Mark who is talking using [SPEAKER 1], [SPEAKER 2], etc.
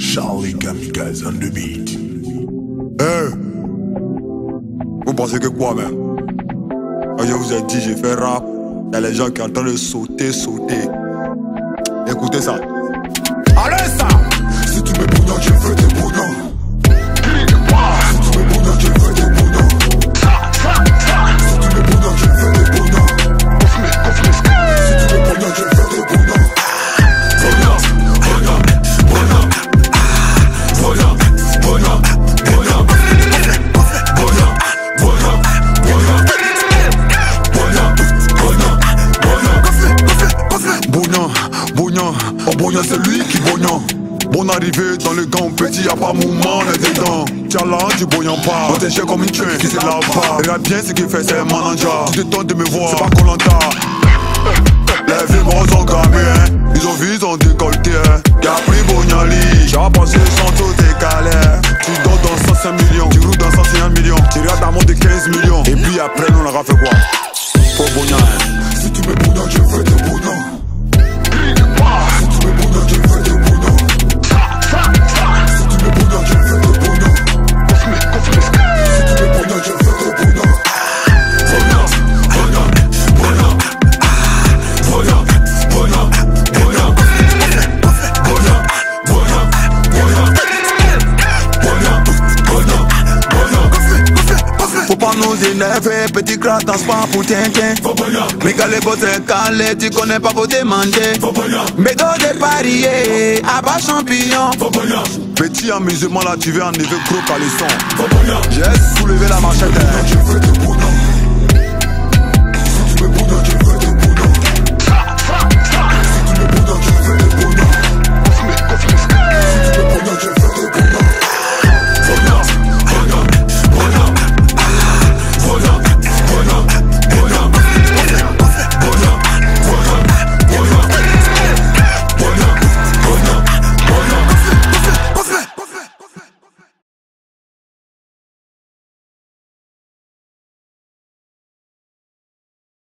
[SPEAKER 1] Charlie Kamikaze on the beat.
[SPEAKER 2] Hey Vous pensez que quoi, même Quand je vous ai dit, j'ai fait rap, y a les gens qui sont en train de sauter, sauter. Écoutez ça. Bougnan, Bougnan, oh c'est lui qui Bougnan. Bon arrivé dans le gang petit y'a pas mouvement on est dedans là tu Bougnan pas. On comme une train qui se lave pas Regarde bien ce qu'il fait c'est manager Tu t'étonnes de me voir. C'est pas Colanta. Les filles me sont camés hein. Ils ont vu ils ont décolleté hein. Y'a pris Bognali. J'ai passé sans tout décalé. Tu dors dans 105 millions. Tu roules dans 151 millions. Tu regardes un monde de 15 millions. Et puis après nous on aura fait quoi? Pour hein nous énerver, petit crack danse pas pour tintin Mais quand les tu connais pas faut demander Mais dans des pariers, à bas champignon Petit amusement là, tu veux enlever gros
[SPEAKER 1] boudin.
[SPEAKER 2] J'ai soulevé la machette.